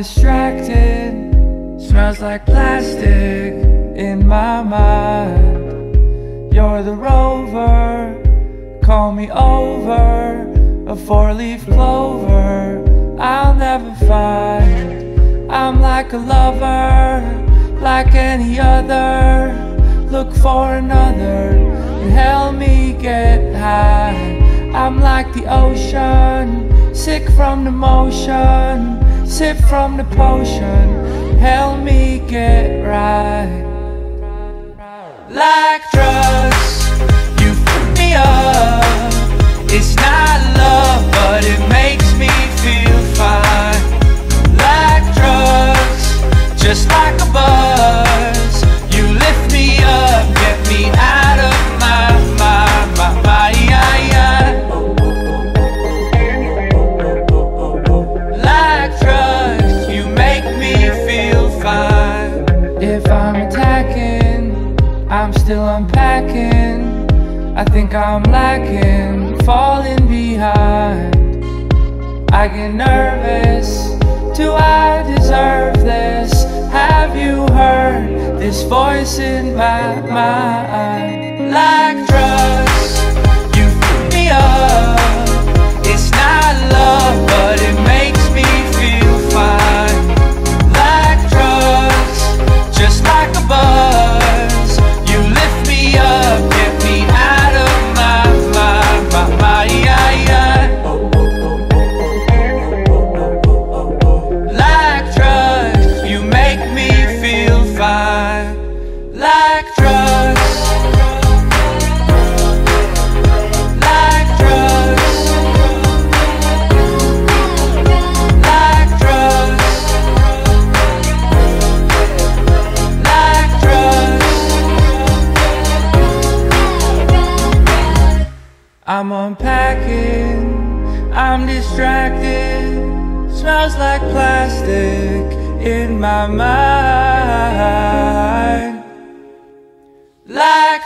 distracted. Smells like plastic in my mind. You're the rover, call me over. A four leaf clover, I'll never find. I'm like a lover, like any other. Look for another and help me get high. I'm like the ocean, sick from the motion, sip from the potion, help me get I'm still unpacking. I think I'm lacking, falling behind. I get nervous. Do I deserve this? Have you heard this voice in my mind? Like drugs, I'm unpacking, I'm distracted. Smells like plastic in my mind. Like